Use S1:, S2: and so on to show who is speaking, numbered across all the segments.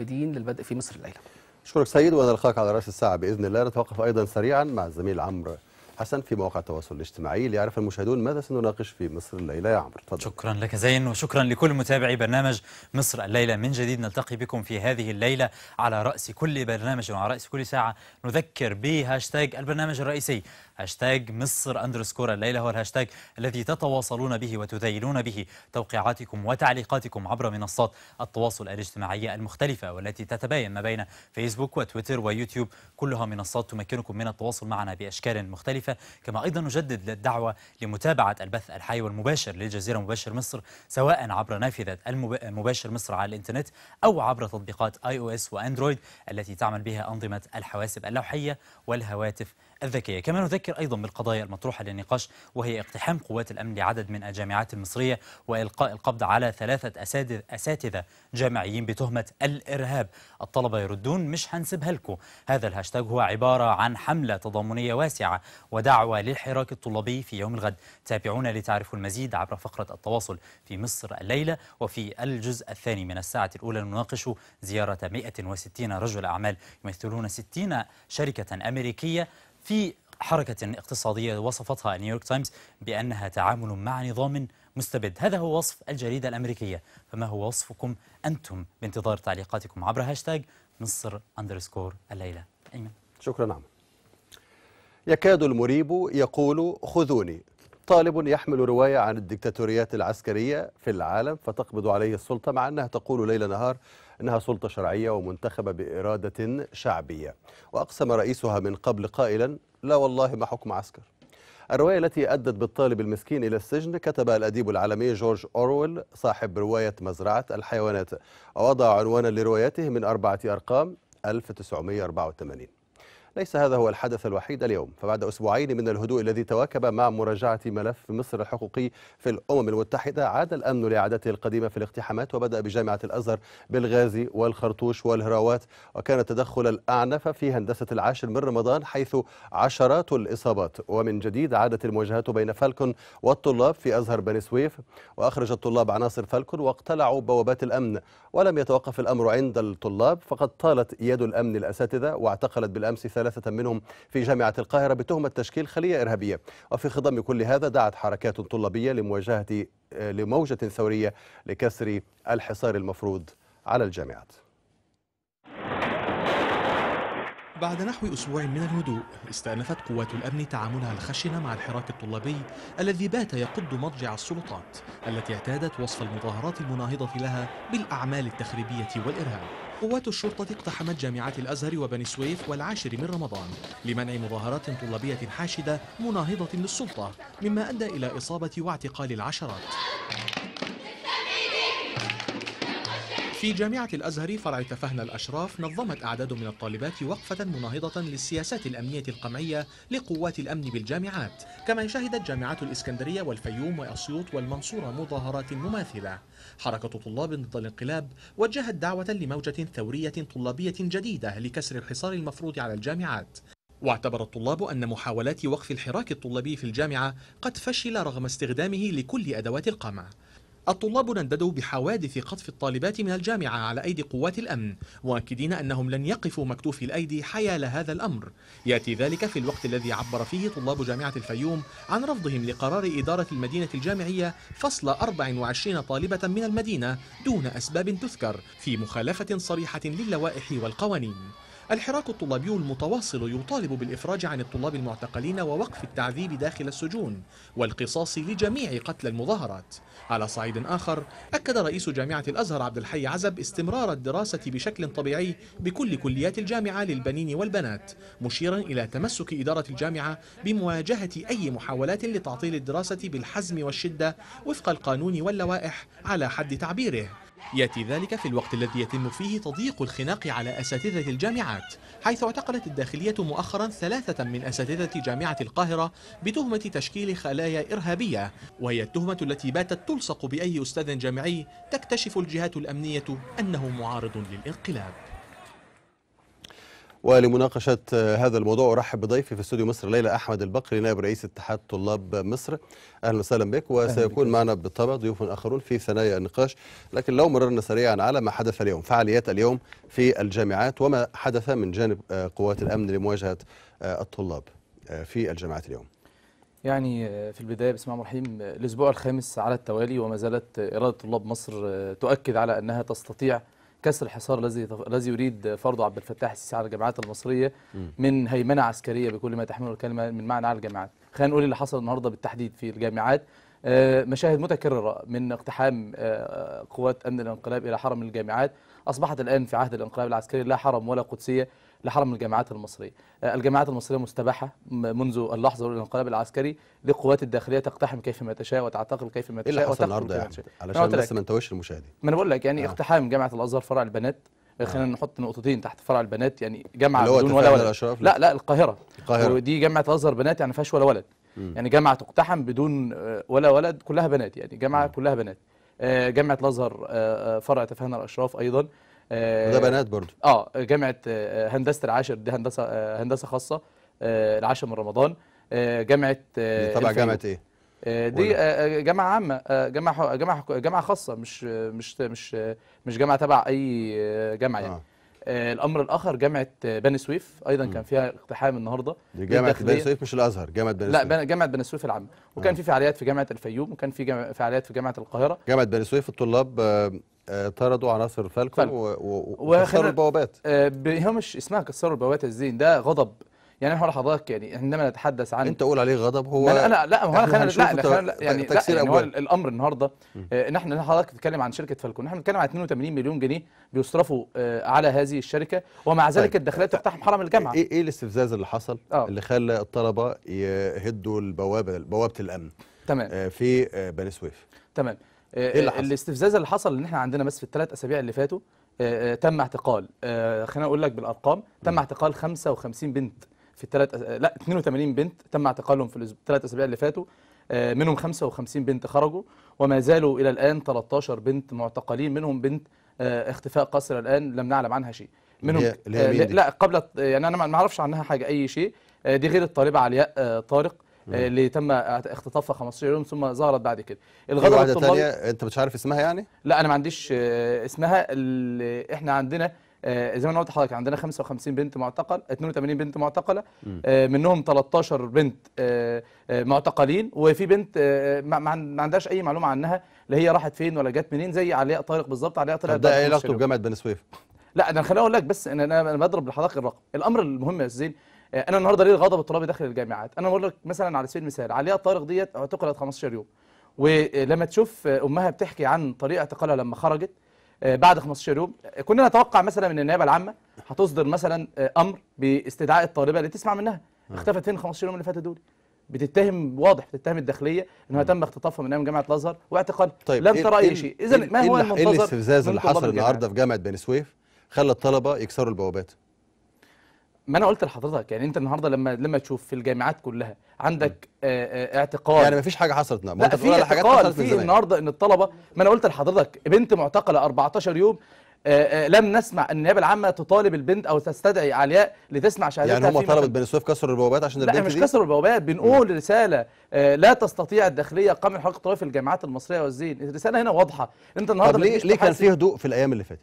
S1: متعودين للبدء في مصر الليلة.
S2: أشكرك سيد ونلقاك على رأس الساعة بإذن الله. نتوقف أيضا سريعا مع الزميل عمرو حسن في مواقع التواصل الاجتماعي. ليعرف المشاهدون ماذا سنناقش في مصر الليلة يا عمرو؟ تفضل.
S3: شكرا لك زين وشكرا لكل متابعي برنامج مصر الليلة. من جديد نلتقي بكم في هذه الليلة على رأس كل برنامج وعلى رأس كل ساعة. نذكر بهاشتاج البرنامج الرئيسي هاشتاج مصر underscore الليلة هو الهاشتاج الذي تتواصلون به وتذيلون به توقيعاتكم وتعليقاتكم عبر منصات التواصل الاجتماعيه المختلفة والتي تتباين ما بين فيسبوك وتويتر ويوتيوب. كلها منصات تمكنكم من التواصل معنا بأشكال مختلفة. كما أيضا نجدد الدعوة لمتابعة البث الحي والمباشر للجزيرة مباشر مصر سواء عبر نافذة المب- مباشر مصر على الإنترنت أو عبر تطبيقات iOS وأندرويد التي تعمل بها أنظمة الحواسب اللوحية والهواتف الذكية. كما نذكر أيضا بالقضايا المطروحة للنقاش وهي اقتحام قوات الأمن لعدد من الجامعات المصرية وإلقاء القبض على اساتذه أساتذة جامعيين بتهمة الإرهاب. الطلبة يردون مش هنسيبها لكم. هذا الهاشتاج هو عبارة عن حملة تضامنية واسعة ودعوة للحراك الطلابي في يوم الغد. تابعونا لتعرفوا المزيد عبر فقرة التواصل في مصر الليلة وفي الجزء الثاني من الساعة الأولى نناقش زيارة 160 رجل أعمال يمثلون 60 شركة أمريكية في حركة اقتصادية وصفتها نيويورك تايمز بأنها تعامل مع نظام مستبد. هذا هو وصف الجريدة الأمريكية. فما هو وصفكم أنتم بانتظار تعليقاتكم عبر هاشتاج مصر underscore الليلة؟ أيمن.
S2: شكرا عمرو يكاد المريب يقول خذوني. طالب يحمل رواية عن الدكتاتوريات العسكرية في العالم فتقبض عليه السلطة مع أنها تقول ليل نهار أنها سلطة شرعية ومنتخبة بإرادة شعبية. وأقسم رئيسها من قبل قائلا لا والله ما حكم عسكر. الرواية التي أدت بالطالب المسكين إلى السجن كتبها الأديب العالمي جورج أورويل صاحب رواية مزرعة الحيوانات ووضع عنوانا لروايته من أربعة أرقام 1984 ليس هذا هو الحدث الوحيد اليوم. فبعد أسبوعين من الهدوء الذي تواكب مع مراجعة ملف مصر الحقوقي في الأمم المتحدة عاد الأمن لعادته القديمة في الاقتحامات وبدأ بجامعة الأزهر بالغازي والخرطوش والهراوات وكان التدخل الأعنف في هندسة العاشر من رمضان حيث عشرات الإصابات. ومن جديد عادت المواجهات بين فالكون والطلاب في أزهر بني سويف. وأخرج الطلاب عناصر فالكون واقتلعوا بوابات الأمن. ولم يتوقف الأمر عند الطلاب فقد طالت يد الأمن الأساتذة واعتقلت بالأمس ثلاثة منهم في جامعة القاهرة بتهمة تشكيل خلية إرهابية. وفي خضم كل هذا دعت حركات طلابية لمواجهة آه، لموجة ثورية لكسر الحصار المفروض على الجامعات.
S4: بعد نحو أسبوع من الهدوء استأنفت قوات الأمن تعاملها الخشن مع الحراك الطلابي الذي بات يقض مضجع السلطات التي اعتادت وصف المظاهرات المناهضة لها بالأعمال التخريبية والإرهاب. قوات الشرطة اقتحمت جامعات الأزهر وبني سويف والعاشر من رمضان لمنع مظاهرات طلابية حاشدة مناهضة للسلطة مما أدى إلى إصابة واعتقال العشرات. في جامعة الأزهر فرع تفهنا الأشراف نظمت أعداد من الطالبات وقفة مناهضة للسياسات الأمنية القمعية لقوات الأمن بالجامعات كما شهدت جامعات الإسكندرية والفيوم وأسيوط والمنصورة مظاهرات مماثلة. حركة طلاب ضد الانقلاب وجهت دعوة لموجة ثورية طلابية جديدة لكسر الحصار المفروض على الجامعات. واعتبر الطلاب أن محاولات وقف الحراك الطلابي في الجامعة قد فشل رغم استخدامه لكل أدوات القمع الطلاب نددوا بحوادث قذف الطالبات من الجامعة على أيدي قوات الأمن مؤكدين أنهم لن يقفوا مكتوفي الأيدي حيال هذا الأمر. يأتي ذلك في الوقت الذي عبر فيه طلاب جامعة الفيوم عن رفضهم لقرار إدارة المدينة الجامعية فصل 24 طالبة من المدينة دون أسباب تذكر في مخالفة صريحة للوائح والقوانين. الحراك الطلابي المتواصل يطالب بالإفراج عن الطلاب المعتقلين ووقف التعذيب داخل السجون والقصاص لجميع قتلى المظاهرات. على صعيد آخر أكد رئيس جامعة الأزهر عبد الحي عزب استمرار الدراسة بشكل طبيعي بكل كليات الجامعة للبنين والبنات مشيرا إلى تمسك إدارة الجامعة بمواجهة أي محاولات لتعطيل الدراسة بالحزم والشدة وفق القانون واللوائح على حد تعبيره. يأتي ذلك في الوقت الذي يتم فيه تضييق الخناق على أساتذة الجامعات حيث اعتقلت الداخلية مؤخرا ثلاثة من أساتذة جامعة القاهرة بتهمة تشكيل خلايا إرهابية وهي التهمة التي باتت تلصق بأي أستاذ جامعي تكتشف الجهات الأمنية أنه معارض للانقلاب.
S2: ولمناقشة آه، هذا الموضوع أرحب بضيفي في استوديو مصر ليلى أحمد البقري نائب رئيس اتحاد طلاب مصر. أهلا وسهلا بك وسيكون معنا بالطبع ضيوف آخرون في ثنايا النقاش. لكن لو مررنا سريعا على ما حدث اليوم فعاليات اليوم في الجامعات وما حدث من جانب آه، قوات الأمن لمواجهة آه، الطلاب في الجامعات اليوم.
S1: يعني في البداية بسم الله الرحمن الرحيم الأسبوع الخامس على التوالي وما زالت إرادة طلاب مصر تؤكد على أنها تستطيع كسر الحصار الذي الذي يريد فرضه عبد الفتاح السيسي على الجامعات المصرية من هيمنة عسكرية بكل ما تحمله الكلمة من معنى على الجامعات خلينا نقول اللي حصل النهاردة بالتحديد في الجامعات. آه، مشاهد متكررة من اقتحام آه، قوات أمن الانقلاب إلى حرم الجامعات. أصبحت الآن في عهد الانقلاب العسكري لا حرم ولا قدسية. لحرم الجامعات المصرية. آه، الجامعات المصرية مستباحة م- منذ اللحظة الأولى للانقلاب العسكري لقوات الداخلية تقتحم كيفما تشاء وتعتقل كيفما
S2: إيه اللي
S1: تشاء
S2: حصل
S1: وتقتل
S2: النهارده يا
S1: تشاء. أنا
S2: علشان بس ما نتوهش المشاهدين
S1: ما أنا بقول لك يعني
S2: آه.
S1: اقتحام جامعة الأزهر فرع البنات خلينا نحط نقطتين تحت فرع البنات يعني
S2: جامعة
S1: بدون ولا ولد. لا لا القاهرة.
S2: القاهرة.
S1: ودي جامعة الازهر بنات يعني ما فيهاش ولا ولد.
S2: مم.
S1: يعني جامعة تقتحم بدون آه، ولا ولد كلها بنات يعني جامعة كلها بنات. آه، جامعة الأزهر آه، آه، فرع تفاهنا الأشراف أيضا. آه،
S2: وده بنات برضو
S1: آه جامعة آه، هندسة العاشر دي هندسة آه، هندسة خاصة آه، العاشر من رمضان آه، جامعة آه،
S2: دي تبع إيه؟
S1: آه، دي؟ آه، آه، جامعة عامة آه، جامعة جامعة جامعة خاصة مش مش مش مش جامعة تبع أي آه، جامعة يعني
S2: آه.
S1: آه، الأمر الآخر جامعة آه، بني سويف أيضا كان فيها اقتحام النهارده.
S2: دي
S1: للداخلية.
S2: بني سويف مش الأزهر جامعة بني
S1: لا
S2: سويف.
S1: بن- جامعة بني سويف العامة. وكان
S2: آه.
S1: في فعاليات في جامعة الفيوم وكان في فعاليات في جامعة القاهرة.
S2: جامعة بني سويف الطلاب طردوا عناصر فالكون وكسروا البوابات.
S1: آه، ب- هو مش اسمها كسروا البوابات الزين ده غضب. يعني إحنا حضرتك يعني عندما نتحدث عن
S2: أنت قول عليه غضب هو
S1: أنا لا هو
S2: أنا
S1: خلينا لا لا لا يعني لا يعني هو. الأمر النهارده آه، إن إحنا حضرتك بتتكلم عن شركة فالكون إحنا بنتكلم عن 82 مليون جنيه بيصرفوا آه، على هذه الشركة ومع ذلك
S2: طيب.
S1: الداخليه تقتحم حرم الجامعة.
S2: إيه إيه الاستفزاز اللي حصل؟
S1: آه.
S2: اللي خلى الطلبة يهدوا البوابة بوابة الأمن.
S1: تمام.
S2: آه، في بني سويف.
S1: تمام.
S2: إيه اللي حصل؟
S1: الاستفزاز اللي حصل إن إحنا عندنا بس في الثلاث أسابيع اللي فاتوا تم اعتقال. خلينا أقول لك بالأرقام تم اعتقال 55 بنت. في الثلاث لا 82 بنت تم اعتقالهم في الثلاث أسابيع اللي فاتوا آه، منهم 55 بنت خرجوا وما زالوا إلى الآن 13 بنت معتقلين منهم بنت آه، اختفاء قسري الآن لم نعلم عنها شيء. منهم
S2: اللي هي
S1: آه،؟ لا قبل يعني أنا ما أعرفش عنها حاجة أي شيء. دي غير الطالبة علياء طارق اللي تم اختطافها 15 يوم ثم ظهرت بعد كده. الغضب واحدة
S2: تانية أنت مش عارف اسمها يعني؟
S1: لا أنا ما عنديش اسمها ال- إحنا عندنا آه، زي ما أنا قلت لحضرتك عندنا 55 بنت معتقل 82 بنت معتقلة آه، منهم 13 بنت آه، آه، معتقلين وفي بنت آه، ما ما عن- ما عندهاش أي معلومة عنها لا هي راحت فين ولا جت منين زي علياء طارق بالظبط علياء طارق
S2: ده إيه
S1: 15
S2: علاقته. بجامعة بني سويف؟
S1: لا ده خليني أقول لك بس إن أنا بضرب لحضرتك الرقم. الأمر المهم يا أستاذ زين آه، أنا النهارده ليه الغضب الطلابي داخل الجامعات؟ أنا بقول لك مثلا على سبيل المثال علياء طارق ديت اعتقلت 15 يوم ولما تشوف أمها بتحكي عن طريقة اعتقالها لما خرجت بعد 15 يوم. آه، كنا نتوقع مثلا من النيابة العامة هتصدر مثلا آه، أمر باستدعاء الطالبة اللي تسمع منها. اختفت فين ال 15 يوم اللي فاتوا دول؟ بتتهم واضح بتتهم الداخلية إنها تم اختطافها من أيام جامعة الأزهر واعتقالها
S2: طيب
S1: لم
S2: إيه-
S1: ترى
S2: إيه
S1: أي شيء. اذا
S2: إيه-
S1: ما هو
S2: إيه اللي- إيه
S1: المنتظر
S2: الاستفزاز اللي حصل؟ النهارده في جامعة بني سويف؟ خلى الطلبة يكسروا البوابات.
S1: ما أنا قلت لحضرتك يعني أنت النهارده لما لما تشوف في الجامعات كلها عندك آه، اعتقال.
S2: يعني ما فيش حاجة حصلت ما
S1: لا في اعتقال
S2: حصلت
S1: في النهارده إن الطلبة ما أنا قلت لحضرتك بنت معتقلة 14 يوم آه، آه، لم نسمع النيابة العامة تطالب البنت أو تستدعي علياء لتسمع شهادتها
S2: يعني هم
S1: في
S2: طلبه
S1: مكان-
S2: بني سويف كسروا البوابات عشان
S1: لا
S2: البنت
S1: مش
S2: دي؟
S1: كسروا البوابات بنقول رسالة آه، لا تستطيع الداخلية قمع الحقوق الطلابيه في الجامعات المصرية والزين. الرسالة هنا واضحة. أنت النهارده
S2: طب ليه ليه كان فيه هدوء في الأيام اللي فاتت؟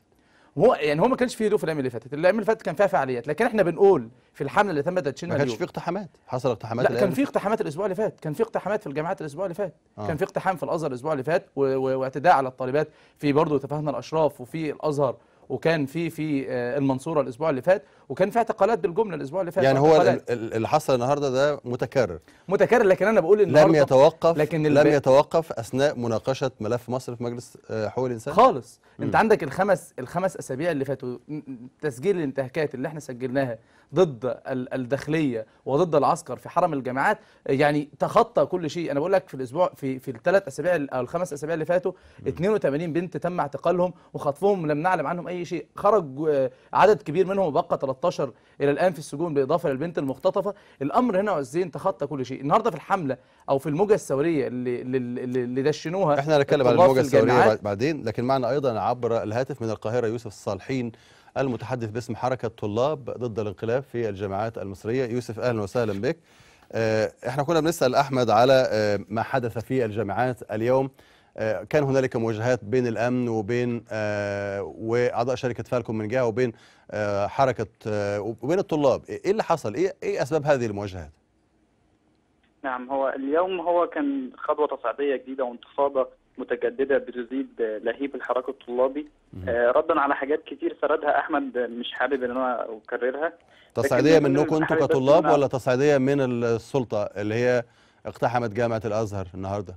S1: هو يعني هو ما كانش فيه هدوء في الأيام اللي فاتت. الأيام اللي فاتت كان فيها فعاليات. لكن إحنا بنقول في الحملة اللي تم تدشينها
S2: ما كانش فيه اقتحامات. حصل اقتحامات
S1: لا كان
S2: اللي
S1: في اقتحامات الأسبوع اللي فات. كان في اقتحامات في الجامعات الأسبوع اللي فات.
S2: آه.
S1: كان في اقتحام في الأزهر الأسبوع اللي فات واعتداء على الطالبات. في برضه تفاهنا الأشراف وفي الأزهر وكان في في آه، المنصورة الأسبوع اللي فات. وكان في اعتقالات بالجملة الأسبوع اللي فات
S2: يعني هو اللي حصل النهارده ده متكرر.
S1: متكرر لكن أنا بقول
S2: لم
S1: النهارده
S2: يتوقف
S1: لكن
S2: لم يتوقف أثناء مناقشة ملف مصر في مجلس آه، حقوق الإنسان.
S1: خالص. أنت عندك الخمس الخمس أسابيع اللي فاتوا م- م- تسجيل الانتهاكات اللي إحنا سجلناها ضد ال- الداخلية وضد العسكر في حرم الجامعات يعني تخطى كل شيء. أنا بقول لك في الأسبوع في في الثلاث أسابيع أو الخمس أسابيع اللي فاتوا 82 بنت تم اعتقالهم وخطفهم لم نعلم عنهم أي شيء. خرج آه، عدد كبير منهم وبقى 13 إلى الآن في السجون بالاضافه للبنت المختطفة. الأمر هنا والزين تخطى كل شيء. النهارده في الحملة أو في الموجة الثوريه اللي اللي, دشنوها
S2: إحنا هنتكلم عن
S1: الموجة
S2: الثوريه بعدين لكن معنا أيضا عبر الهاتف من القاهرة يوسف الصالحين المتحدث باسم حركة طلاب ضد الانقلاب في الجامعات المصرية. يوسف أهلا وسهلا بك. آه، إحنا كنا بنسأل أحمد على آه، ما حدث في الجامعات اليوم. كان هنالك مواجهات بين الأمن وبين آه، وأعضاء شركة فالكون من جهة وبين آه، حركة آه، وبين الطلاب إيه اللي حصل؟ إيه إيه أسباب هذه المواجهات؟
S5: نعم هو اليوم هو كان خطوة تصعيدية جديدة وانتفاضة متجددة بتزيد لهيب الحراك الطلابي آه، ردا على حاجات كتير سردها أحمد مش حابب أكررها
S2: تصعيدية
S5: من ضمن
S2: منكم
S5: بس
S2: كطلاب ولا تصعيدية من السلطة اللي هي اقتحمت جامعة الأزهر النهاردة؟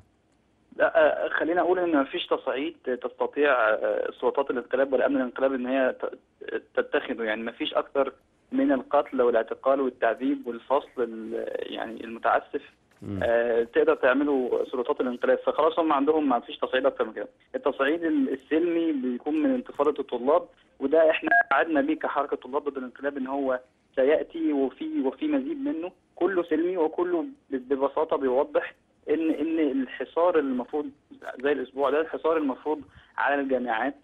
S5: لا آه، خلينا أقول إن مفيش تصعيد تستطيع آه، سلطات الانقلاب والأمن الانقلابي إن هي تتخذه. يعني مفيش أكتر من القتل والاعتقال والتعذيب والفصل ال- يعني المتعسف. آه، تقدر تعمله سلطات الانقلاب. فخلاص هم عندهم ما فيش تصعيد أكتر من كده. التصعيد ال- السلمي بيكون من انتفاضه الطلاب وده إحنا قعدنا بيه كحركة طلاب ضد الانقلاب إن هو سيأتي وفي وفي مزيد منه. كله سلمي وكله ببساطة بيوضح إن إن الحصار المفروض زي الأسبوع ده الحصار المفروض على الجامعات.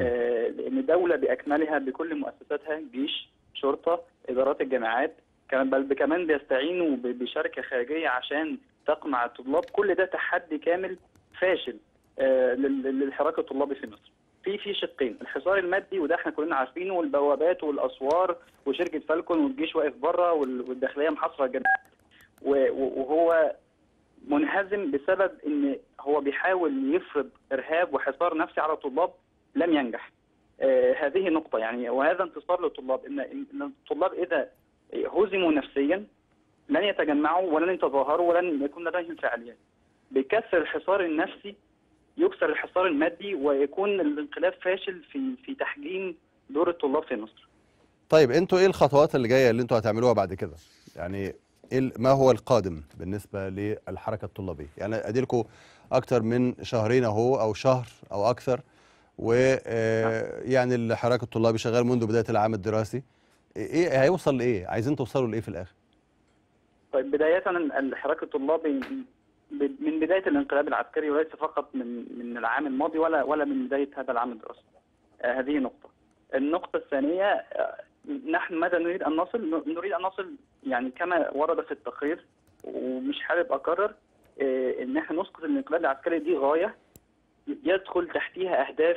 S5: آه، لأن دولة بأكملها بكل مؤسساتها جيش شرطة إدارات الجامعات كمان بل كمان بيستعينوا بشركة خارجية عشان تقمع الطلاب. كل ده تحدي كامل فاشل آه، لل- للحراك الطلابي في مصر. في في شقين الحصار المادي وده إحنا كلنا عارفينه والبوابات والأسوار وشركة فالكون والجيش واقف بره وال- والداخلية محاصرة الجامعات وهو منهزم بسبب إن هو بيحاول يفرض إرهاب وحصار نفسي على الطلاب لم ينجح. آه هذه نقطة يعني وهذا انتصار للطلاب. ان الطلاب إذا هزموا نفسيا لن يتجمعوا ولن يتظاهروا ولن يكون لديهم فعاليات. بكسر الحصار النفسي يكسر الحصار المادي ويكون الانقلاب فاشل في في تحجيم دور الطلاب في مصر.
S2: طيب أنتوا إيه الخطوات اللي جاية اللي أنتوا هتعملوها بعد كده؟ يعني ما هو القادم بالنسبة للحركة الطلابية؟ يعني اديلكم أكتر من شهرين أهو أو شهر أو أكثر ويعني الحراك الطلابي شغال منذ بداية العام الدراسي إيه هيوصل لإيه؟ عايزين توصلوا لإيه في الآخر؟
S5: طيب بداية الحراك الطلابي من بداية الانقلاب العسكري وليس فقط من من العام الماضي ولا ولا من بداية هذا العام الدراسي. آه هذه نقطة. النقطة الثانية آه نحن ماذا نريد أن نصل؟ نريد أن نصل يعني كما ورد في التقرير ومش حابب أكرر آه إن إحنا نسقط الانقلاب العسكري دي غاية يدخل تحتيها أهداف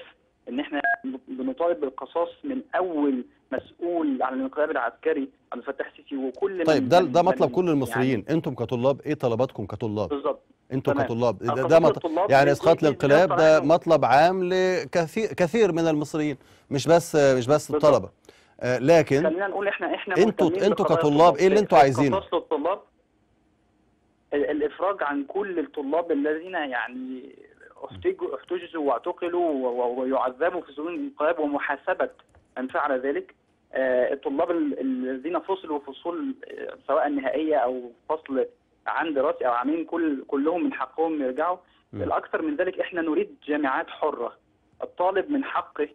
S5: إن إحنا بنطالب بالقصاص من أول مسؤول عن الانقلاب العسكري عبد الفتاح السيسي وكل
S2: طيب ده ده مطلب
S5: من-
S2: كل
S5: يعني
S2: المصريين أنتم كطلاب إيه طلباتكم كطلاب؟
S5: بالظبط
S2: أنتوا
S5: تمام.
S2: كطلاب ده, ده مط...
S5: الطلاب
S2: يعني
S5: إسقاط
S2: الانقلاب ده مطلب عام لكثير كثير من المصريين مش بس مش بس. الطلبة لكن
S5: خلينا نقول إحنا إحنا
S2: انتوا-
S5: أنتوا
S2: كطلاب. إيه اللي
S5: أنتوا
S2: عايزينه؟
S5: الطلاب ال- الإفراج عن كل الطلاب الذين يعني احتجوا احتجزوا واعتقلوا ويعذبوا في سجون الانقلاب ومحاسبة من فعل ذلك آه، الطلاب ال- الذين فصلوا فصول آه، سواء نهائيه أو فصل عام دراسي أو عامين كل كلهم من حقهم يرجعوا. الأكثر من ذلك إحنا نريد جامعات حرة الطالب من حقه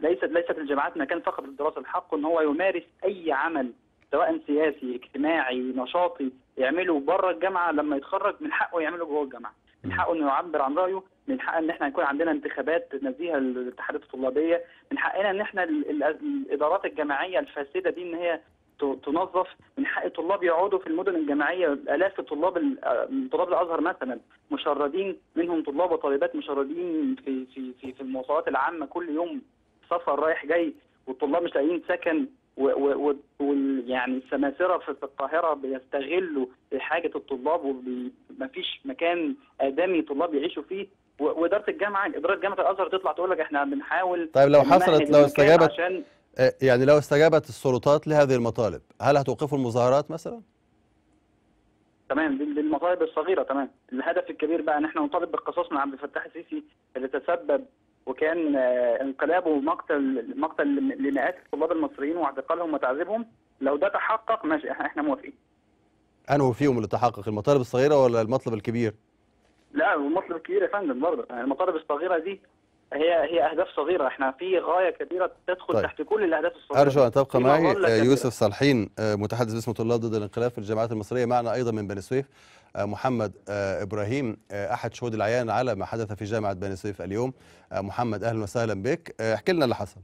S5: ليست ليست الجامعات مكان فقط للدراسة. الحق إن هو يمارس أي عمل سواء سياسي اجتماعي نشاطي يعمله بره الجامعة. لما يتخرج من حقه يعمله جوه الجامعة. من حقه إنه يعبر عن رأيه. من حق إن إحنا يكون عندنا انتخابات نزيهه للاتحادات الطلابية. من حقنا إن إحنا ال- ال- الإدارات الجامعية الفاسدة دي إن هي تنظف. من حق الطلاب يقعدوا في المدن الجامعية. آلاف الطلاب ال- آه، من طلاب الأزهر مثلا. مشردين منهم طلاب وطالبات مشردين في في في, في المواصلات العامة كل يوم. سفر رايح جاي والطلاب مش لاقيين سكن و- و- و- وال- يعني السماسره في القاهرة بيستغلوا حاجة الطلاب ومفيش مكان آدمي طلاب يعيشوا فيه و- وإدارة الجامعة إدارة جامعة الأزهر تطلع تقول لك إحنا بنحاول
S2: طيب لو حصلت لو استجابت
S5: عشان
S2: آه، يعني لو استجابت السلطات لهذه المطالب هل هتوقفوا المظاهرات مثلا؟
S5: تمام دي المطالب الصغيرة تمام الهدف الكبير بقى إن إحنا نطالب بالقصاص من عبد الفتاح السيسي اللي تسبب وكان آه، انقلابه ومقتل مقتل لمئات الطلاب المصريين واعتقالهم وتعذيبهم. لو ده تحقق ماشي إحنا موافقين.
S2: أنه فيهم اللي تحقق المطالب الصغيرة ولا المطلب الكبير؟
S5: لا المطلب الكبير يا فندم برضه. يعني المطالب الصغيرة دي هي هي أهداف صغيرة. إحنا في غاية كبيرة تدخل
S2: طيب.
S5: تحت كل الأهداف الصغيرة.
S2: ارجو ان تبقى معي آه،
S5: كبيرة.
S2: يوسف صالحين آه، متحدث باسم طلاب ضد الانقلاب في الجامعات المصرية معنا أيضا من بني سويف آه، محمد إبراهيم أحد شهود العيان على ما حدث في جامعة بني سويف اليوم. محمد أهلا وسهلا بك. احكي لنا اللي حصل.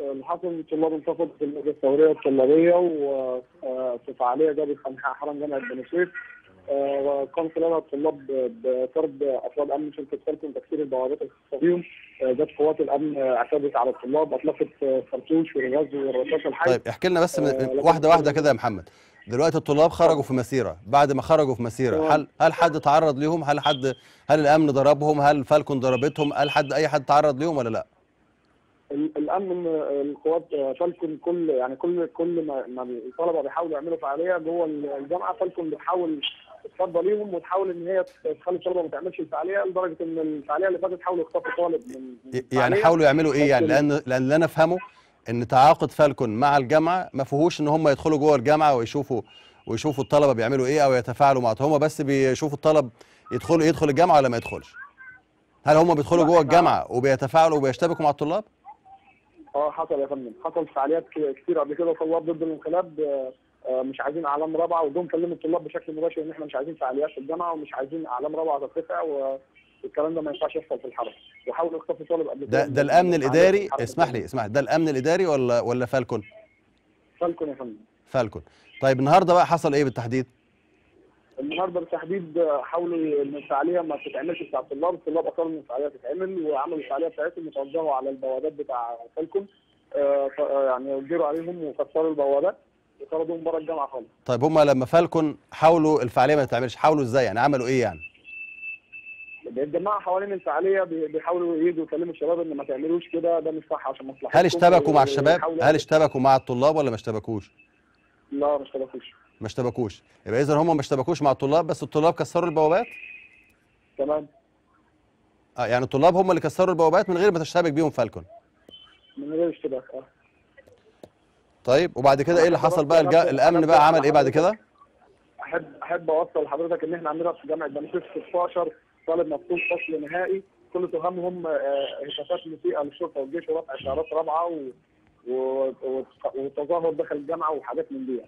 S6: اللي حصل ان الطلاب انتفضوا في المجلس الثوريه الطلابية وفي فعالية جابت حرم جامعة بني سويف. آه، قام خلالها الطلاب بطرد افراد امن شركة فالكون تكسير البوابات الخاصة. بيهم آه، جت قوات الأمن اعتدت على الطلاب أطلقت آه، خرطوش والغاز والرصاص الحي.
S2: طيب احكي لنا بس من-
S6: آه،
S2: واحدة واحدة كده يا محمد. دلوقتي الطلاب خرجوا في مسيرة. بعد ما خرجوا في مسيرة
S6: تمام.
S2: هل هل حد تعرض ليهم؟ هل حد هل الأمن ضربهم؟ هل فالكون ضربتهم؟ هل حد أي حد تعرض ليهم ولا لا؟
S6: ال- الأمن آه، القوات آه، فالكون كل يعني كل كل ما, ما الطلبة بيحاولوا يعملوا فعالية جوه الجامعة فالكون بتحاول تتصدى ليهم وتحاول إن هي تخلي الطلبه ما تعملش الفعالية لدرجة إن الفعالية اللي فاتت حاولوا يخطفوا طالب من.
S2: يعني حاولوا يعملوا إيه يعني؟ لأن لأن اللي أنا أفهمه إن تعاقد فالكون مع الجامعة ما فيهوش إن هم يدخلوا جوه الجامعة ويشوفوا ويشوفوا الطلبة بيعملوا إيه أو يتفاعلوا معهم هم بس بيشوفوا الطلب يدخلوا يدخل الجامعة ولا ما يدخلش؟ هل هم بيدخلوا جوه الجامعة وبيتفاعلوا وبيشتبكوا مع الطلاب؟
S6: آه حصل يا فندم. حصل فعاليات كتير قبل كده طلاب ضد الانقلاب آه، مش عايزين اعلام رابعه وجم كلموا الطلاب بشكل مباشر إن إحنا مش عايزين فعاليات في الجامعة ومش عايزين اعلام رابعه ترتفع والكلام ده ما ينفعش يحصل في الحرم. وحاولوا يخطفوا طالب قبل
S2: ده ده
S6: من
S2: الامن
S6: الإداري؟
S2: اسمح لي اسمح ده الأمن الإداري ولا ولا فالكون؟
S6: فالكون يا فندم.
S2: فالكون. طيب النهارده بقى حصل إيه بالتحديد؟
S6: النهارده بالتحديد آه، حاولوا إن الفعالية ما تتعملش بتاع الطلاب الطلاب اصروا إن الفعالية تتعمل وعملوا الفعالية بتاعتهم وتوزعوا على البوابات بتاع فالكون آه، آه، يعني جروا عليهم وكسروا البوابات. وطردوهم بره الجامعة خالص.
S2: طيب هم لما فالكون حاولوا الفعالية ما تتعملش حاولوا إزاي؟ يعني عملوا إيه يعني؟
S6: بيتجمعوا حوالين الفعالية بي- بيحاولوا يجوا يكلموا الشباب إن ما تعملوش كده ده مش صح عشان مصلحتكم.
S2: هل اشتبكوا مع الشباب؟ هل اشتبكوا مع الطلاب ولا ما اشتبكوش؟
S6: لا ما اشتبكوش.
S2: ما اشتبكوش. يبقى اذا هم ما اشتبكوش مع الطلاب بس الطلاب كسروا البوابات؟
S6: تمام.
S2: آه يعني الطلاب هم اللي كسروا البوابات من غير ما تشتبك بيهم فالكون.
S6: من غير اشتباك آه.
S2: طيب وبعد كده إيه اللي حصل بقى؟ الجا... الأمن بقى عمل إيه بعد كده؟
S6: أحب أحب أوصل لحضرتك إن إحنا عندنا في جامعة بني سويف 16 طالب مطلوب فصل نهائي. كل تهمهم آه، هتافات مسيئه للشرطة والجيش ورفع شعارات رابعة و... و... وتظاهر داخل الجامعة وحاجات من دي.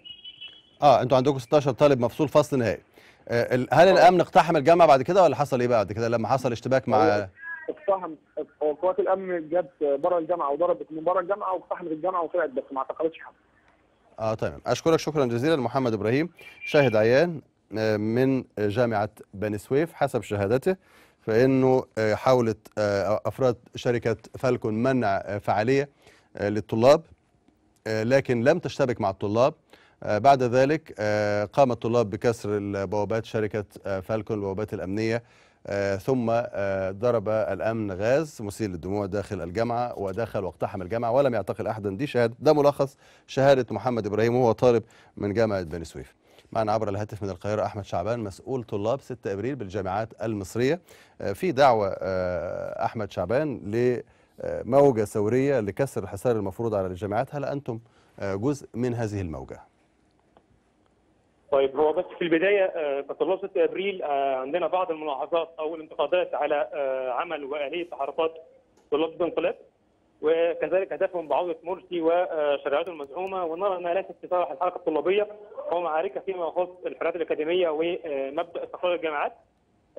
S2: آه أنتوا عندكم 16 طالب مفصول فصل نهائي. آه هل الأمن اقتحم الجامعة بعد كده ولا حصل إيه بعد كده؟ لما حصل اشتباك مع
S6: اقتحم قوات الأمن جت بره الجامعة وضربت من بره الجامعة واقتحمت الجامعة وطلعت بس ما اعتقلتش حد.
S2: آه تمام. أشكرك شكرا جزيلا محمد إبراهيم. شاهد عيان آه، من جامعة بني سويف حسب شهادته فإنه آه، حاولت آه، أفراد شركة فالكون منع فعالية للطلاب لكن لم تشتبك مع الطلاب. بعد ذلك قام الطلاب بكسر البوابات شركة فالكون البوابات الأمنية ثم آه، ضرب الأمن غاز مسيل للدموع داخل الجامعة ودخل واقتحم الجامعة ولم يعتقل أحدا دي شهادة ده ملخص شهادة محمد إبراهيم وهو طالب من جامعة بني سويف. معنا عبر الهاتف من القاهرة أحمد شعبان مسؤول طلاب 6 أبريل بالجامعات المصرية آه، في دعوة آه، أحمد شعبان لموجه ثوريه لكسر الحصار المفروض على الجامعات هل أنتم آه، جزء من هذه الموجة؟
S7: طيب هو بس في البداية آه، كطلاب 6 أبريل آه، عندنا بعض الملاحظات أو الانتقادات على آه، عمل واليه تحركات طلاب الانقلاب وكذلك هدفهم بعودة مرسي وشريعته المزعومة ونرى أنها ليست في صالح الحركة الطلابية هو معاركها فيما يخص الحريات الأكاديمية ومبدا استقلال الجامعات.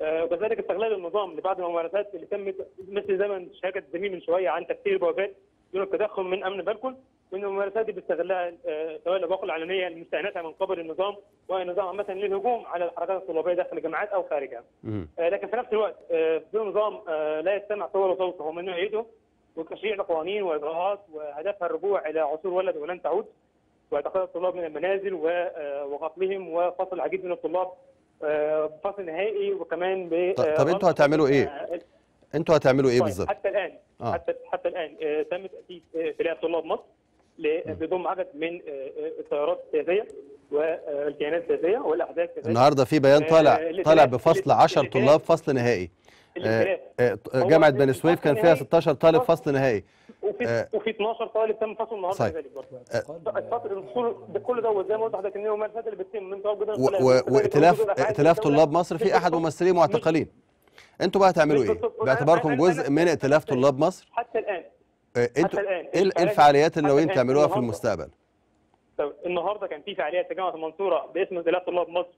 S7: آه، وكذلك استغلال النظام لبعض الممارسات اللي تمت مثل زي ما شهادة الزميل من شوية عن تكسير البوابات دون التدخل من أمن بالكل وان الممارسات دي بيستغلها آه، سواء الابواق العلنيه المستهدفه من قبل النظام والنظام عامه للهجوم على الحركات الطلابيه داخل الجامعات أو خارجها. آه، لكن في نفس الوقت آه، في نظام آه، لا يستمع صوره وصوته هو من يعيده وتشريع لقوانين وإجراءات وهدفها الرجوع إلى عصور ولد ولن تعود واعتقال الطلاب من المنازل آه، وقتلهم وفصل العديد من الطلاب آه، بفصل نهائي وكمان ب
S2: طب-
S7: آه،
S2: طب أنتوا هتعملوا إيه؟
S7: آه،
S2: أنتوا هتعملوا
S7: إيه
S2: بالظبط؟
S7: حتى الآن
S2: آه.
S7: حتى حتى الآن آه، تم تاسيس آه، فئات طلاب مصر ل- بضم عدد من آه، آه، التيارات السياسية والكيانات السياسية والاحزاب السياسية.
S2: النهارده في بيان طالع
S7: آه،
S2: طالع
S7: الائتلاف-
S2: بفصل 10
S7: الائتلاف-
S2: طلاب فصل نهائي.
S7: هو
S2: جامعة بني سويف كان فيها
S7: النهائي
S2: 16 طالب فصل نهائي.
S7: وفي
S2: آه.
S7: وفي 12 طالب تم فصله النهارده
S2: صحيح.
S7: كذلك برضه. الفصل الفصول بكل ده زي ما قلت لحضرتك إن هي الممارسات اللي بتتم من
S2: وائتلاف ائتلاف طلاب مصر في
S7: أحد
S2: ممثليه معتقلين. أنتوا بقى هتعملوا
S7: إيه.
S2: باعتباركم جزء من ائتلاف طلاب مصر؟
S7: حتى
S2: الآن أنتوا
S7: الآن.
S2: إيه ال- إيه
S7: الفعاليات-
S2: اللي ناويين تعملوها في المستقبل
S7: طب النهارده كان في فعاليات في جامعة المنصورة باسم ائتلاف طلاب مصر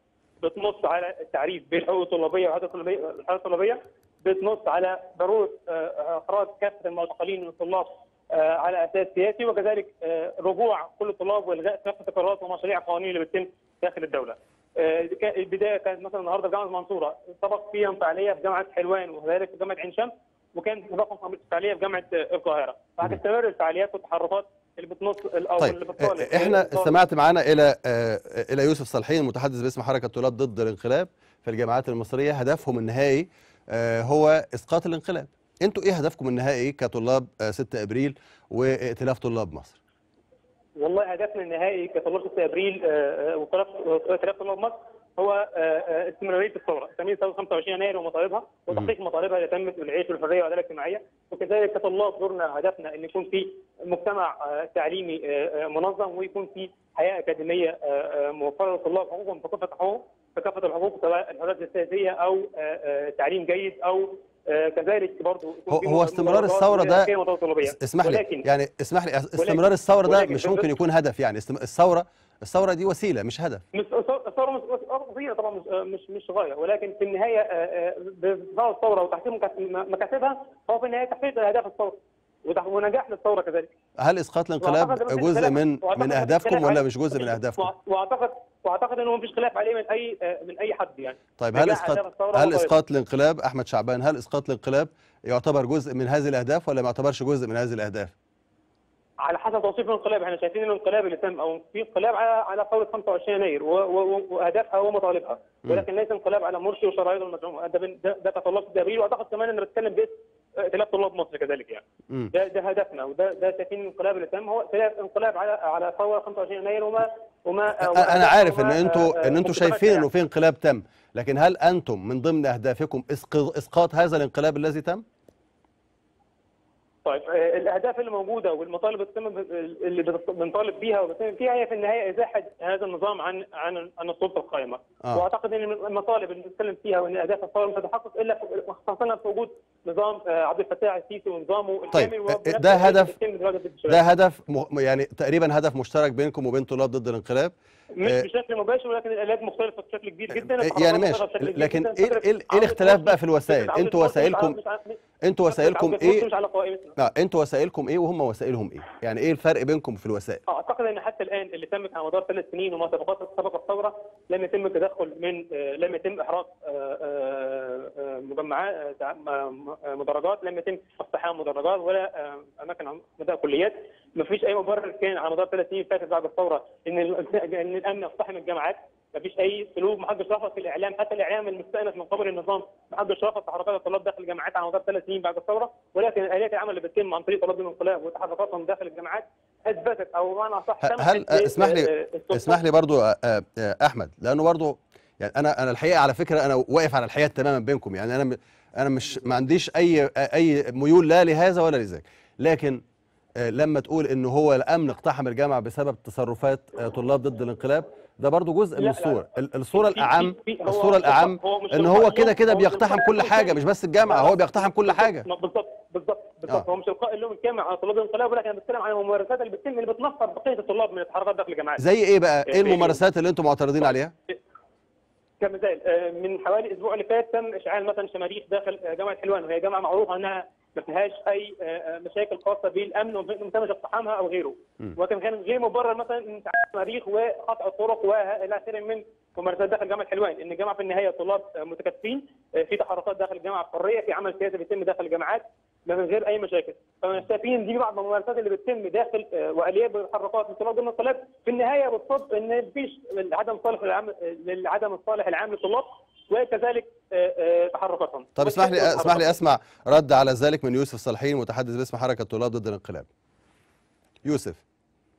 S7: بتنص على التعريف بالحقوق الطلابيه والحقوق الطلابيه بتنص على ضرورة آه، إخراج كافه المعتقلين من الطلاب آه، على أساس سياسي وكذلك آه، رجوع كل الطلاب وإلغاء كافه القرارات ومشاريع القوانين اللي بتتم داخل الدولة. آه، البداية كانت مثلا النهارده في جامعة المنصورة سبق فيها فعالية في جامعة حلوان وكذلك في جامعة عين شمس وكان سبقهم فعاليه في جامعة آه، القاهره. فهتستمر الفعاليات والتحركات اللي بتنص أو
S2: طيب
S7: اللي بتطالب.
S2: آه، إحنا
S7: بإصدار-
S2: استمعت معانا إلى آه، إلى يوسف صالحين المتحدث باسم حركة طلاب ضد الانقلاب في الجامعات المصرية. هدفهم النهائي آه، هو إسقاط الانقلاب. أنتوا إيه هدفكم النهائي كطلاب آه، 6 أبريل وائتلاف طلاب مصر؟
S7: والله هدفنا النهائي كطلاب 6 أبريل آه، آه، وطلاب ائتلاف طلاب مصر. هو آه، آه، استمرارية الثورة، تمرير ثوره 25 يناير ومطالبها وتحقيق مطالبها اللي تمت بالعيش والحرية والعداله الاجتماعية، وكذلك كطلاب دورنا هدفنا إن يكون في مجتمع آه، تعليمي منظم ويكون في حياة أكاديمية موفرة للطلاب حقوقهم بكافه الحقوق بكافه الحقوق سواء الحريات السياسية أو تعليم جيد أو كذلك برضه
S2: هو-
S7: في
S2: استمرار الثورة ده-. اسمح لي. يعني اسمح لي استمرار الثورة ده مش
S7: في
S2: ممكن يكون هدف. يعني الثورة الثورة دي وسيلة مش هدف.
S7: الثوره مش قضيه طبعا مش مش مش غاية. ولكن في النهاية آه، آه، بإصدار الثورة وتحقيق مكاس- مكاسبها هو في النهاية تحقيق أهداف الثورة. ونجاح للثورة كذلك.
S2: هل إسقاط الانقلاب جزء من من
S7: أهدافكم
S2: ولا. مش جزء من
S7: أهدافكم؟ وأعتقد وأعتقد إنه مفيش خلاف عليه من أي آه، من أي حد يعني.
S2: طيب هل
S7: إسقاط
S2: هل. إسقاط الانقلاب أحمد شعبان هل إسقاط الانقلاب يعتبر جزء من هذه الأهداف ولا ما يعتبرش جزء من هذه الأهداف؟
S7: على حسب توصيف الانقلاب. إحنا شايفين ان الانقلاب اللي تم أو في انقلاب على على ثورة 25 يناير وأهدافها ومطالبها. ولكن ليس انقلاب على مرسي وشرايطه المدعومه ده ده كطلاب في ابريل وأعتقد كمان إن بتكلم باسم ائتلاف طلاب مصر كذلك يعني. ده ده هدفنا وده ده شايفين الانقلاب اللي تم. هو انقلاب على على ثورة 25 يناير وما وما
S2: أنا عارف إن
S7: وما-
S2: أنتوا
S7: آه،
S2: إن
S7: أنتوا
S2: شايفين
S7: الشريعة.
S2: إنه في انقلاب تم لكن هل أنتم من ضمن أهدافكم إسقاط هذا الانقلاب الذي تم؟
S7: طيب آه، الأهداف اللي موجودة والمطالب اللي بنطالب بيها وبتتم فيها هي في النهاية ازاحه هذا النظام عن عن عن السلطه القائمة
S2: آه.
S7: وأعتقد إن المطالب اللي بنتكلم فيها وإن اهداف الثوره مش هتتحقق إلا خاصه في وجود نظام آه، عبد الفتاح السيسي ونظامه
S2: طيب،
S7: وبنفس
S2: ده هدف-. ده هدف. يعني تقريبا هدف مشترك بينكم وبين طلاب ضد الانقلاب
S7: مش
S2: آه،
S7: بشكل مباشر ولكن الالات مختلفه بشكل كبير جدا
S2: يعني ماشي لكن.
S7: إيه
S2: إيه إيه
S7: عودة
S2: الاختلاف بقى في الوسائل
S7: أنتوا
S2: وسائلكم أنتوا وسائلكم إيه؟
S7: مش على قوائمتنا
S2: آه أنتوا وسائلكم إيه وهم وسائلهم إيه؟ يعني إيه الفرق بينكم في الوسائل؟
S7: أعتقد إن حتى الآن اللي تمت على مدار ثلاث سنين وما سبقت سبق الثوره لم يتم التدخل من آه، لم يتم إحراق آه، آه، آه، مجمعات آه، آه، مدرجات لم يتم اقتحام مدرجات ولا أماكن مدى كليات. ما فيش أي مبرر كان على مدار ثلاث سنين فاتت بعد الثورة إن إن الأمن يقتحم الجامعات. ما فيش أي سلوك ما حدش رفض في الإعلام. حتى الإعلام المستانس من قبل النظام ما حدش رفض تحركات الطلاب داخل الجامعات على مدار ثلاث سنين بعد الثورة. ولكن اليات العمل اللي بتتم عن طريق طلاب الانقلاب وتحركاتهم داخل الجامعات أثبتت أو بمعنى اصح
S2: هل آه، اسمح لي
S7: آه، السلطات
S2: اسمح لي برضو آه، آه، آه، أحمد لأنه برضو يعني أنا أنا الحقيقة على فكرة أنا واقف على الحياد تماما بينكم. يعني أنا أنا مش ما عنديش أي أي ميول لا لهذا ولا لذاك. لكن آه، لما تقول إن هو الأمن اقتحم الجامعة بسبب تصرفات آه، طلاب ضد الانقلاب ده برضو جزء من
S7: الصورة.
S2: الصورة
S7: الأعم هو-
S2: الصورة الأعم
S7: هو إن
S2: هو كده كده
S7: هو
S2: بيقتحم كل
S7: حاجة.
S2: مش بس الجامعة هو بيقتحم كل حاجة.
S7: بالظبط بالظبط بالظبط.
S2: آه.
S7: هو مش القاء اللوم الكامل على طلاب الانقلاب ولكن أنا بتكلم عن الممارسات اللي بتتم اللي بتنفر بقية الطلاب من التحركات داخل الجامعات.
S2: زي إيه بقى؟
S7: إيه؟
S2: الممارسات اللي أنتم معترضين عليها؟
S7: كمثال آه، من حوالي الأسبوع اللي فات تم إشعال مثلا شماريخ داخل آه، جامعة حلوان وهي جامعة معروفة إنها ما فيهاش أي آه، آه، مشاكل خاصة بالأمن وما تمش اقتحامها أو غيره. وكان كان غير مبرر مثلا إن شماريخ وقطع الطرق والى آخره من ممارسات داخل جامعة حلوان. إن الجامعة في النهاية طلاب آه، متكاتفين في تحركات داخل الجامعة حرية في عمل سياسي بيتم داخل الجامعات من غير أي مشاكل. فشايفين دي بعض الممارسات اللي بتتم داخل واليات بالتحركات من طلاب ضمن الطلاب في النهاية بتصب إن مفيش عدم صالح العام للعدم الصالح العام للطلاب وكذلك تحركاتهم.
S2: طب اسمح لي اسمح لي أسمع رد على ذلك من يوسف صالحين متحدث باسم حركة طلاب ضد الانقلاب. يوسف.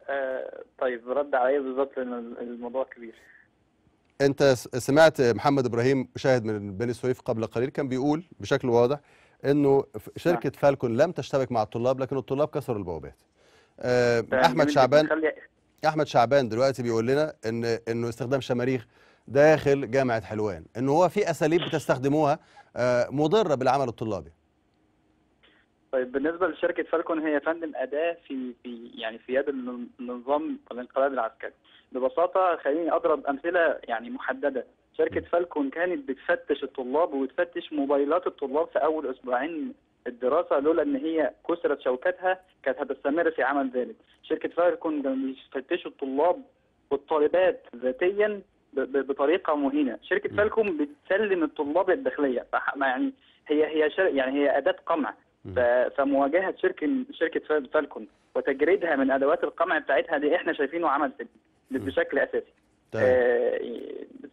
S5: آه طيب رد عليا بالظبط؟ لأن الموضوع كبير.
S2: أنت سمعت محمد إبراهيم شاهد من بني سويف قبل قليل كان بيقول بشكل واضح إنه شركة فالكون لم تشتبك مع الطلاب لكن الطلاب كسروا البوابات. آه،
S5: تمام، أحمد.
S2: شعبان أحمد شعبان دلوقتي بيقول لنا ان إنه استخدام شماريخ داخل جامعة حلوان ان هو في أساليب بتستخدموها آه، مضرة بالعمل الطلابي.
S5: طيب بالنسبة لشركة فالكون هي فندم أداة في في يعني في يد الن- النظام الانقلابي العسكري. ببساطة خليني أضرب أمثلة يعني محددة. شركة فالكون كانت بتفتش الطلاب وبتفتش موبايلات الطلاب في أول أسبوعين الدراسة لولا إن هي كسرت شوكتها كانت هتستمر في عمل ذلك. شركة فالكون كانوا بيفتشوا الطلاب والطالبات ذاتيا بطريقة مهينة. شركة فالكون بتسلم الطلاب ما يعني هي هي شر يعني هي أداة قمع. فمواجهة شركه شركة فال- فالكون وتجريدها من أدوات القمع بتاعتها دي إحنا شايفينه عمل بشكل أساسي.
S2: تمام.
S5: آه،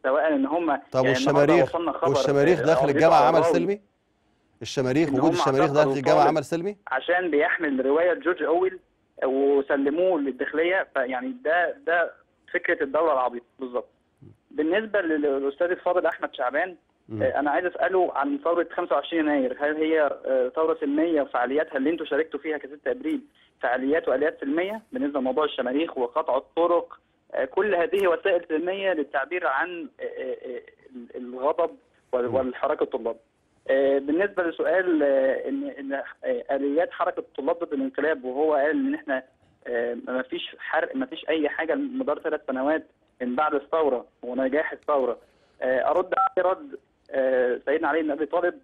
S5: سواء إن هم
S2: طب
S5: يعني
S2: والشماريخ؟ والشماريخ داخل الجامعة عمل سلمي؟ الشماريخ وجود الشماريخ داخل
S5: الجامعة.
S2: عمل سلمي؟
S5: عشان بيحمل رواية جورج أويل وسلموه للداخلية. فيعني ده ده فكرة الدولة العبيطة. بالظبط. بالنسبة لل- للأستاذ الفاضل أحمد شعبان أنا عايز أسأله عن ثورة 25 يناير. هل هي آه، ثورة سلميه وفعالياتها اللي أنتم شاركتوا فيها ك 6 أبريل فعاليات وآليات سلمية بالنسبة لموضوع الشماريخ وقطع الطرق؟ آه، كل هذه وسائل سلمية للتعبير عن آه، آه، آه، الغضب وال- والحراك الطلاب. آه، بالنسبة لسؤال آه، إن إن آه، آليات حركة الطلاب ضد الانقلاب وهو قال إن إحنا آه، ما فيش حرق ما فيش أي حاجة مدار ثلاث سنوات من بعد الثورة ونجاح الثورة. آه، أرد عليه رد آه، سيدنا علي بن أبي طالب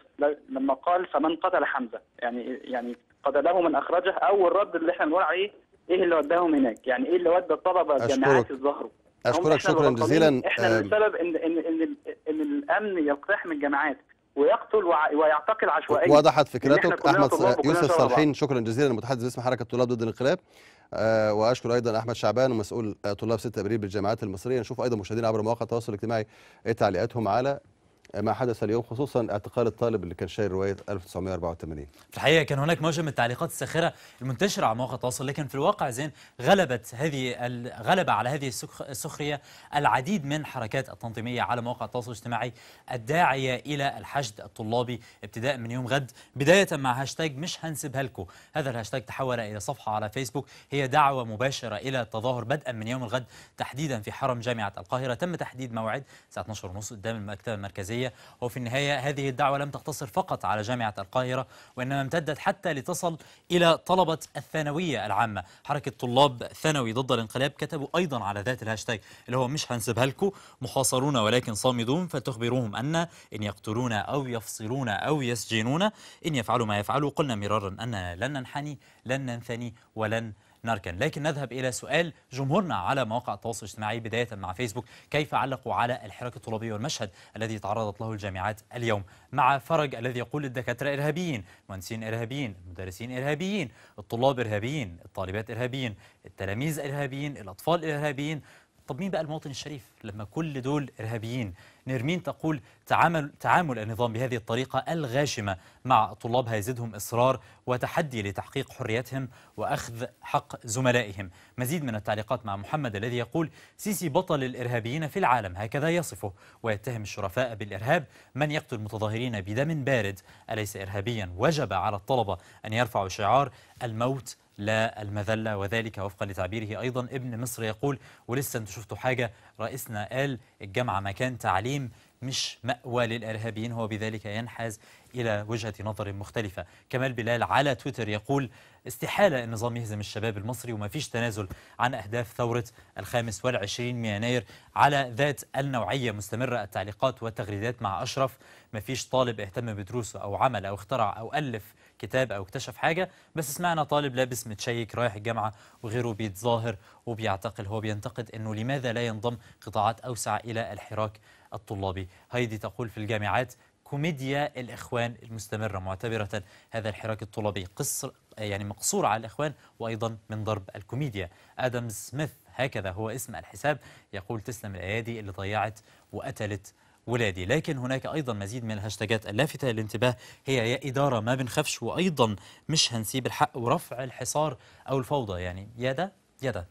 S5: لما قال فمن قتل حمزة يعني يعني قتله من أخرجه أو الرد اللي إحنا بنقول عليه إيه اللي وداهم هناك؟ يعني إيه اللي ودى
S2: الطلبة.
S5: الجامعات الظهر أشكرك
S2: شكرا جزيلا.
S5: إحنا
S2: آه،
S5: السبب ان ان ان ان الأمن يقتحم الجامعات ويقتل ويعتقل عشوائيا.
S2: وضحت
S5: إن
S2: فكرتك
S5: أحمد
S2: يوسف. صالحين. شكرا جزيلا. المتحدث باسم حركة الطلاب ضد الانقلاب. آه وأشكر أيضا أحمد شعبان ومسؤول آه، طلاب 6 أبريل بالجامعات المصرية. نشوف أيضا مشاهدينا عبر مواقع التواصل الاجتماعي تعليقاتهم على آه، ما حدث اليوم خصوصا اعتقال الطالب اللي كان شايل رواية 1984
S3: في الحقيقة كان هناك موجه من التعليقات الساخرة المنتشرة على مواقع التواصل لكن في الواقع زين غلبت هذه غلب على هذه السخ- السخرية العديد من حركات التنظيمية على مواقع التواصل الاجتماعي الداعية إلى الحشد الطلابي ابتداء من يوم غد بداية مع هاشتاج مش هنسيبها لكم هذا الهاشتاج تحول إلى صفحة على فيسبوك هي دعوة مباشرة إلى التظاهر بدءا من يوم الغد تحديدا في حرم جامعة القاهرة. تم تحديد موعد الساعة 12:30 قدام المكتبة المركزية وفي النهاية هذه الدعوة لم تقتصر فقط على جامعة القاهرة وإنما امتدت حتى لتصل إلى طلبة الثانوية العامة. حركة طلاب ثانوي ضد الانقلاب كتبوا أيضا على ذات الهاشتاج اللي هو مش هنسيبها لكم محاصرون ولكن صامدون فلتخبروهم أن إن يقتلونا أو يفصلون أو يسجنون إن يفعلوا ما يفعلوا. قلنا مرارا اننا لن ننحني لن ننثني ولن نركن. لكن نذهب إلى سؤال جمهورنا على مواقع التواصل الاجتماعي بداية مع فيسبوك. كيف علقوا على الحراك الطلابي والمشهد الذي تعرضت له الجامعات اليوم؟ مع فرج الذي يقول الدكاترة إرهابيين مهندسين إرهابيين المدرسين إرهابيين الطلاب إرهابيين الطالبات إرهابيين التلاميذ إرهابيين الأطفال إرهابيين. طب مين بقى المواطن الشريف لما كل دول إرهابيين؟ نرمين تقول تعامل تعامل النظام بهذه الطريقة الغاشمة مع الطلاب هيزيدهم إصرار وتحدي لتحقيق حريتهم وأخذ حق زملائهم. مزيد من التعليقات مع محمد الذي يقول سيسي بطل الإرهابيين في العالم هكذا يصفه. ويتهم الشرفاء بالإرهاب من يقتل المتظاهرين بدم بارد. أليس إرهابيا وجب على الطلبة أن يرفعوا شعار الموت لا المذلة وذلك وفقا لتعبيره. أيضا ابن مصر يقول ولسه أنتوا شفتوا حاجة رئيسنا قال الجامعة مكان تعليم مش مأوى للإرهابيين. هو بذلك ينحاز إلى وجهة نظر مختلفة. كمال بلال على تويتر يقول استحالة النظام يهزم الشباب المصري وما فيش تنازل عن أهداف ثورة الخامس والعشرين من يناير. على ذات النوعية مستمرة التعليقات والتغريدات مع أشرف. ما فيش طالب اهتم بدروسه أو عمل أو اخترع أو ألف كتاب أو اكتشف حاجة بس سمعنا طالب لابس متشيك رايح الجامعة وغيره بيتظاهر وبيعتقل. هو بينتقد أنه لماذا لا ينضم قطاعات أوسع إلى الحراك الطلابي. هيدي تقول في الجامعات كوميديا الإخوان المستمرة. معتبرة هذا الحراك الطلابي قصر يعني مقصور على الإخوان وأيضا من ضرب الكوميديا. آدم سميث هكذا هو اسم الحساب. يقول تسلم الأيادي اللي ضيعت وقتلت ولادي. لكن هناك أيضا مزيد من الهاشتاجات اللافتة للانتباه. هي يا إدارة ما بنخافش وأيضا مش هنسيب الحق ورفع الحصار أو الفوضى. يعني يا ده يا ده.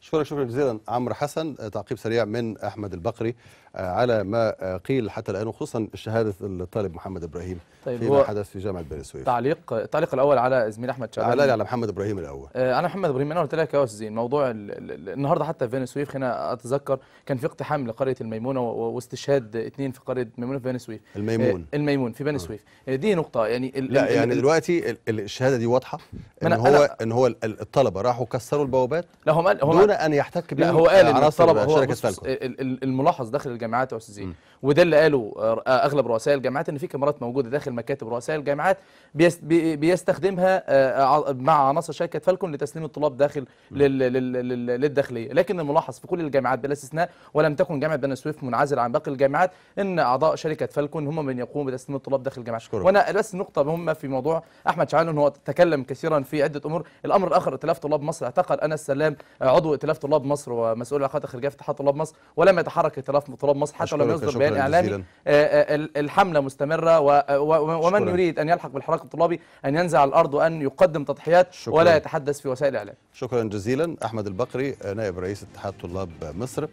S2: شكرا شكرا جزيلا عمرو حسن تعقيب سريع من أحمد البقري آه، على ما قيل حتى الآن وخصوصا شهاده الطالب محمد إبراهيم
S1: طيب
S2: فيما حدث في جامعة بني سويف.
S1: تعليق التعليق الأول على زميل أحمد شعبان
S2: على على محمد إبراهيم الأول.
S1: آه، أنا محمد إبراهيم أنا قلت لك يا أستاذ زين موضوع ال- ال- ال- النهارده حتى في بني سويف خلينا أتذكر كان في اقتحام لقرية الميمونة واستشهاد اثنين في قرية ميمونه في بني سويف.
S2: الميمون.
S1: آه، الميمون. في بني سويف. دي نقطة يعني
S2: لا يعني دلوقتي ال- ال- الشهادة دي
S1: واضحة؟ إن
S2: هو إن هو ال- الطلبة راحوا كسروا البوابات؟
S1: لا هم هم
S2: دون أن يحتك
S1: لا
S2: بهم
S1: هو قال
S2: إن
S1: الطلبة هو الملاحظ داخل الجامعات يا أستاذ زين. وده اللي قاله آه، أغلب رؤساء الجامعات إن في كاميرات موجودة داخل مكاتب رؤساء الجامعات بيست بي- بيستخدمها آه، مع عناصر شركة فالكون لتسليم الطلاب داخل لل- لل- لل- للداخلية. لكن الملاحظ في كل الجامعات بلا استثناء ولم تكن جامعة بني سويف منعزلة عن باقي الجامعات إن أعضاء شركة فالكون هم من يقوموا بتسليم الطلاب داخل الجامعات.
S2: أشكرك.
S1: وأنا بس نقطة مهمة في موضوع أحمد شعلان ان هو تكلم كثيرا في عدة أمور. الأمر الآخر ائتلاف طلاب مصر اعتقل أنس سلام عضو ائتلاف طلاب مصر ومسؤول العلاقات الخارجيه في اتحاد طلاب مصر ولم يتحرك ائتلاف طلاب مصر حتى لم يصدر بيان
S2: إعلامي.
S1: آه، آه، ال- الحملة مستمرة و- ومن. يريد أن يلحق بالحراك الطلابي أن ينزل على الأرض وان يقدم تضحيات. ولا يتحدث في وسائل الإعلام
S2: شكرا جزيلا أحمد البقري نائب رئيس اتحاد طلاب مصر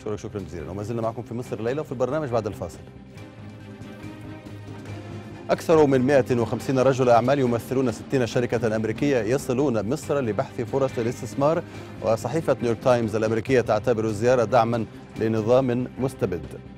S2: شكرا شكرا جزيلا وما زلنا معكم في مصر الليلة وفي البرنامج بعد الفاصل أكثر من 150 رجل أعمال يمثلون 60 شركة أمريكية يصلون مصر لبحث فرص الاستثمار وصحيفة نيويورك تايمز الأمريكية تعتبر الزيارة دعما لنظام مستبد.